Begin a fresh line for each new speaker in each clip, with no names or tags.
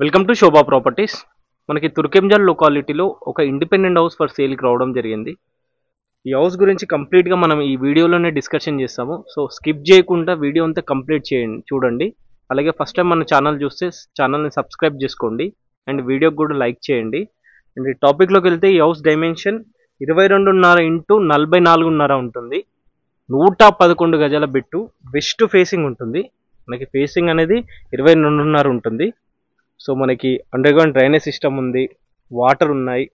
Welcome to Shobha properties మనకి తుర్కెంజల్ లొకాలిటీలో ఒక independent house for సేల్కి రావడం జరిగింది. ఈ హౌస్ గురించి కంప్లీట్గా మనం ఈ వీడియోలోనే డిస్కషన్ చేస్తాము. సో స్కిప్ చేయకుండా వీడియో అంతా కంప్లీట్ చేయండి చూడండి. అలాగే ఫస్ట్ టైం మన ఛానల్ చూస్తే ఛానల్ని సబ్స్క్రైబ్ చేసుకోండి. అండ్ వీడియోకి కూడా లైక్ చేయండి. అండ్ ఈ టాపిక్లోకి వెళ్తే ఈ హౌస్ డైమెన్షన్ ఇరవై రెండున్నర ఇంటూ నలభై నాలుగున్నర ఉంటుంది. నూట పదకొండు గజాల బిట్టు వెస్ట్ ఫేసింగ్ ఉంటుంది. మనకి ఫేసింగ్ అనేది ఇరవై రెండున్నర ఉంటుంది. సో మనకి అండర్గ్రౌండ్ డ్రైనేజ్ సిస్టమ్ ఉంది వాటర్ ఉన్నాయి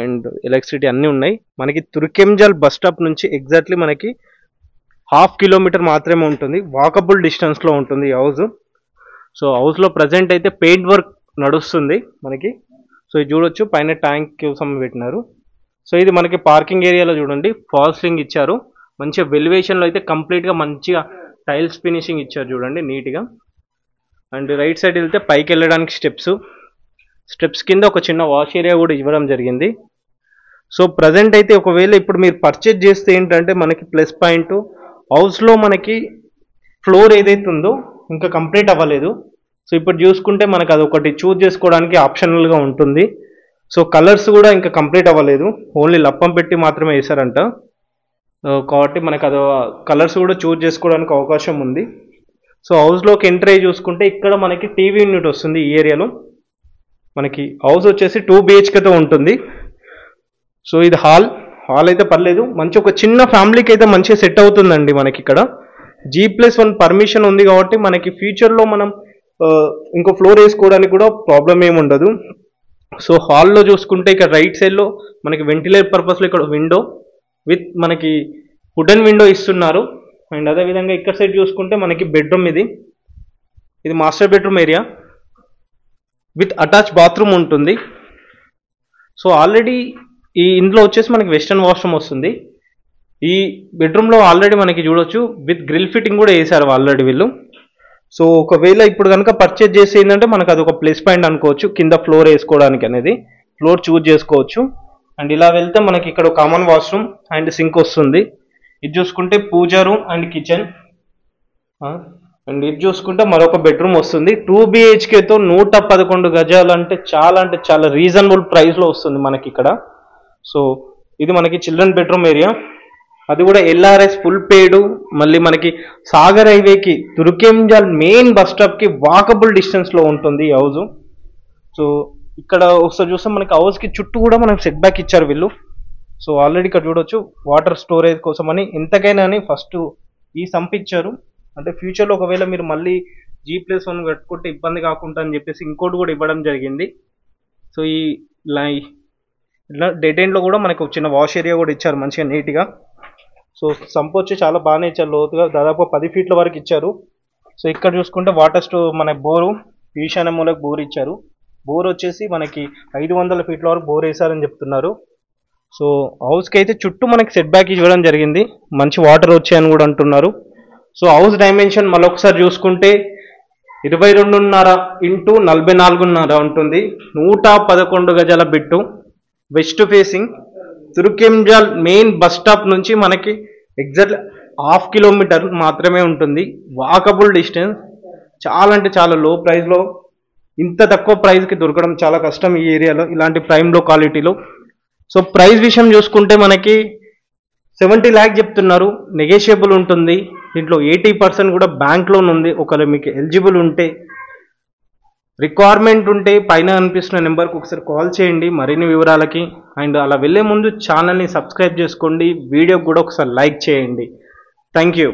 అండ్ ఎలక్ట్రిసిటీ అన్నీ ఉన్నాయి. మనకి తుర్కెంజల్ బస్ స్టాప్ నుంచి ఎగ్జాక్ట్లీ మనకి హాఫ్ కిలోమీటర్ మాత్రమే ఉంటుంది. వాకబుల్ డిస్టెన్స్లో ఉంటుంది ఈ హౌస్ సో హౌస్లో ప్రజెంట్ అయితే పెయింట్ వర్క్ నడుస్తుంది మనకి. సో ఇది చూడొచ్చు పైన ట్యాంక్ కోసం పెట్టినారు. సో ఇది మనకి పార్కింగ్ ఏరియాలో చూడండి ఫాల్సింగ్ ఇచ్చారు. మంచిగా వెలివేషన్లో అయితే కంప్లీట్గా మంచిగా టైల్స్ ఫినిషింగ్ ఇచ్చారు చూడండి నీట్గా అండ్ రైట్ సైడ్ వెళ్తే పైకి వెళ్ళడానికి స్టెప్స్. స్టెప్స్ కింద ఒక చిన్న వాష్ ఏరియా కూడా ఇవ్వడం జరిగింది. సో ప్రజెంట్ అయితే ఒకవేళ ఇప్పుడు మీరు పర్చేజ్ చేస్తే ఏంటంటే మనకి ప్లస్ పాయింట్ హౌస్లో మనకి ఫ్లోర్ ఏదైతే ఉందో ఇంకా కంప్లీట్ అవ్వలేదు. సో ఇప్పుడు చూసుకుంటే మనకు అది ఒకటి చూజ్ చేసుకోవడానికి ఆప్షనల్గా ఉంటుంది. సో కలర్స్ కూడా ఇంకా కంప్లీట్ అవ్వలేదు. ఓన్లీ లప్పం పెట్టి మాత్రమే వేశారంట. కాబట్టి మనకు అది కలర్స్ కూడా చూజ్ చేసుకోవడానికి అవకాశం ఉంది. సో హౌస్లోకి ఎంటర్ అయ్యి చూసుకుంటే ఇక్కడ మనకి టీవీ యూనిట్ వస్తుంది ఈ ఏరియాలో. మనకి హౌస్ వచ్చేసి టూ బిహెచ్కేతో ఉంటుంది. సో ఇది హాల్. హాల్ అయితే పర్లేదు. మంచి ఒక చిన్న ఫ్యామిలీకి అయితే మంచిగా సెట్ అవుతుందండి మనకి ఇక్కడ. జీ ప్లస్ వన్ పర్మిషన్ ఉంది కాబట్టి మనకి ఫ్యూచర్లో మనం ఇంకో ఫ్లోర్ వేసుకోవడానికి కూడా ప్రాబ్లం ఏమి ఉండదు. సో హాల్లో చూసుకుంటే ఇక్కడ రైట్ సైడ్లో మనకి వెంటిలేట్ పర్పస్లో ఇక్కడ విండో విత్ మనకి వుడెన్ విండో ఇస్తున్నారు. అండ్ అదేవిధంగా ఇక్కడ సైడ్ చూసుకుంటే మనకి బెడ్రూమ్ ఇది. ఇది master bedroom area with attach bathroom ఉంటుంది. సో ఆల్రెడీ ఈ ఇందులో వచ్చేసి మనకి వెస్టర్న్ వాష్రూమ్ వస్తుంది. ఈ బెడ్రూమ్లో ఆల్రెడీ మనకి చూడొచ్చు విత్ గ్రిల్ ఫిట్టింగ్ కూడా వేశారు ఆల్రెడీ వీళ్ళు. సో ఒకవేళ ఇప్పుడు కనుక పర్చేజ్ చేసి ఏంటంటే మనకు అది ఒక ప్లస్ పాయింట్ అనుకోవచ్చు కింద ఫ్లోర్ వేసుకోవడానికి అనేది. ఫ్లోర్ చూజ్ చేసుకోవచ్చు. అండ్ ఇలా వెళ్తే మనకి ఇక్కడ కామన్ వాష్రూమ్ అండ్ సింక్ వస్తుంది. ఇది చూసుకుంటే puja room and kitchen. And ఇది చూసుకుంటే మరొక బెడ్రూమ్ వస్తుంది. టూ బిహెచ్కేతో నూట పదకొండు గజాలు అంటే చాలా అంటే చాలా రీజనబుల్ ప్రైస్లో వస్తుంది మనకి ఇక్కడ. సో ఇది మనకి చిల్డ్రన్ బెడ్రూమ్ ఏరియా అది కూడా ఎల్ఆర్ఎస్ ఫుల్ పేడు మళ్ళీ మనకి సాగర్ హైవేకి తుర్కెంజాల్ మెయిన్ బస్ స్టాప్కి వాకబుల్ డిస్టెన్స్లో ఉంటుంది ఈ హౌస్ సో ఇక్కడ ఒకసారి చూస్తే మనకి హౌస్కి చుట్టూ కూడా మనకి సెట్ బ్యాక్ ఇచ్చారు వీళ్ళు. సో ఆల్రెడీ ఇక్కడ చూడొచ్చు వాటర్ స్టోరేజ్ కోసం అని ఎంతకైనా అని ఫస్ట్ ఈ సంపించారు అంటే ఫ్యూచర్లో ఒకవేళ మీరు మళ్ళీ జీ ప్లస్ వన్ కట్టుకుంటే ఇబ్బంది కాకుండా అని చెప్పేసి ఇంకోటి కూడా ఇవ్వడం జరిగింది. సో ఈ లై ఇట్లా డెడ్ ఎండ్లో కూడా మనకు ఒక చిన్న వాష్ ఏరియా కూడా ఇచ్చారు మంచిగా నీట్గా. సో సంప్ వచ్చి చాలా బాగానే ఇచ్చారు లోతుగా దాదాపు పది ఫీట్ల వరకు ఇచ్చారు. సో ఇక్కడ చూసుకుంటే వాటర్ స్టో మన బోరు ఈశాన్య మూలకు బోర్ ఇచ్చారు. బోర్ వచ్చేసి మనకి ఐదు వందల ఫీట్ల వరకు బోర్ వేశారని చెప్తున్నారు. సో హౌస్కి అయితే చుట్టూ మనకి సెట్ బ్యాక్ ఇవ్వడం జరిగింది. మంచి వాటర్ వచ్చాయని కూడా అంటున్నారు. సో హౌస్ డైమెన్షన్ మరొకసారి చూసుకుంటే ఇరవై రెండున్నర ఇంటూ నలభై నాలుగున్నర ఉంటుంది. నూట పదకొండు గజాల bit. West facing Turkayamjal main bus stop నుంచి మనకి ఎగ్జాక్ట్ హాఫ్ కిలోమీటర్ మాత్రమే ఉంటుంది. వాకబుల్ డిస్టెన్స్ చాలా అంటే చాలా లో ప్రైస్లో ఇంత తక్కువ ప్రైస్కి దొరకడం చాలా కష్టం ఈ ఏరియాలో. ఇలాంటి ప్రైమ్లో క్వాలిటీలో సో ప్రైస్ విషయం చూసుకుంటే మనకి సెవెంటీ ల్యాక్ చెప్తున్నారు. నెగోషియబుల్ ఉంటుంది. దీంట్లో ఎయిటీ పర్సెంట్ కూడా బ్యాంక్ లోన్ ఉంది. ఒకవేళ మీకు ఎలిజిబుల్ ఉంటే రిక్వైర్మెంట్ ఉంటే పైన అనిపిస్తున్న నెంబర్కి ఒకసారి కాల్ చేయండి. మరిన్ని వివరాలకి. అండ్ అలా వెళ్ళే ముందు ఛానల్ని సబ్స్క్రైబ్ చేసుకోండి. వీడియోకి కూడా ఒకసారి లైక్ చేయండి. Thank you